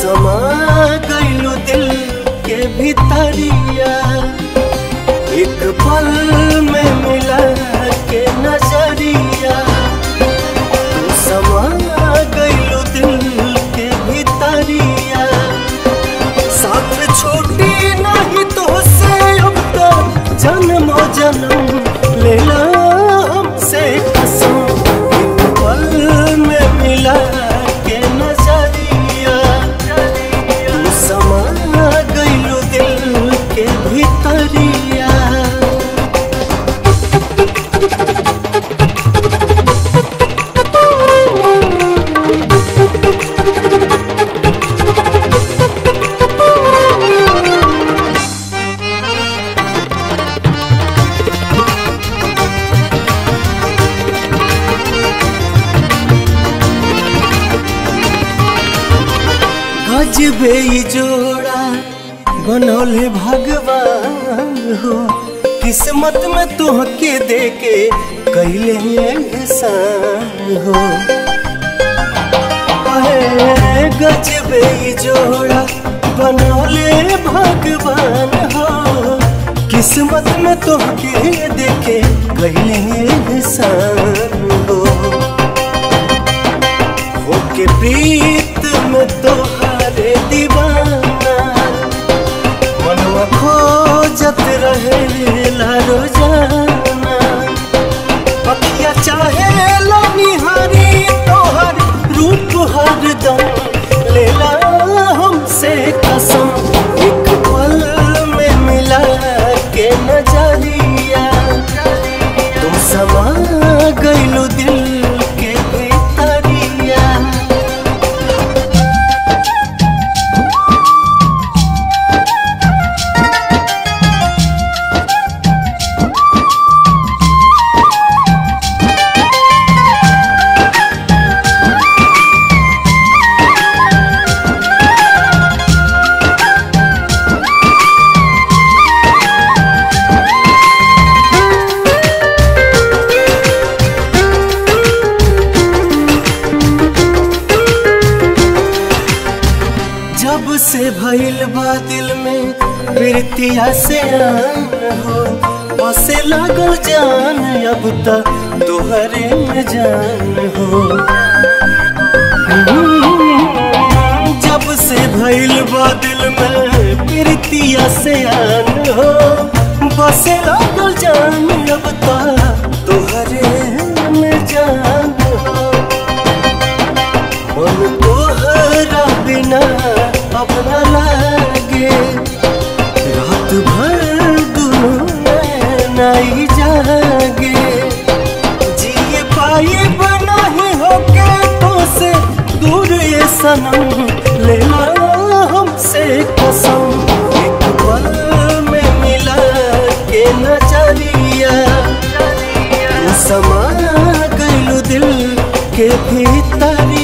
समा गईलू दिल के भीतरिया। एक पल में मिला के नज़रिया। समा गईलू दिल के भीतरिया। साथ छोटी नहीं तो से अब तो जन्म जन्म लेला ई जोड़ा, बनौले भगवान हो। किस्मत में तोहके देके कैले हो गजबे जोड़ा, बनौले भगवान हो। किस्मत में तोहके देके कैले हो होके प्रीत में तोहारे से भइल बा दिल में, प्रीतिया से हो। बसे लागल जान, अब तक दोहरे में जान हो। समा गलू दिल के भीतर।